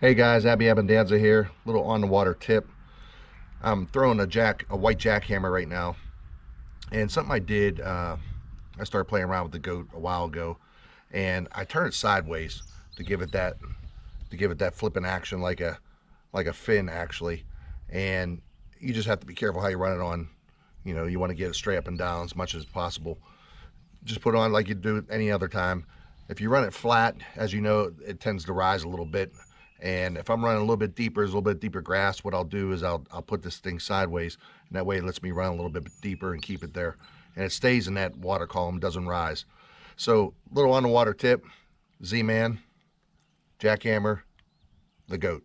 Hey guys, Abby Abbondanza here. Little on the water tip. I'm throwing a jack, a white jackhammer right now, and something I did. Uh, I started playing around with the goat a while ago, and I turn it sideways to give it that, to give it that flipping action like a, like a fin actually, and you just have to be careful how you run it on. You know, you want to get it straight up and down as much as possible. Just put it on like you do any other time. If you run it flat, as you know, it tends to rise a little bit and if I'm running a little bit deeper, there's a little bit deeper grass, what I'll do is I'll, I'll put this thing sideways, and that way it lets me run a little bit deeper and keep it there. And it stays in that water column, doesn't rise. So, little on the water tip, Z-Man, jackhammer, the goat.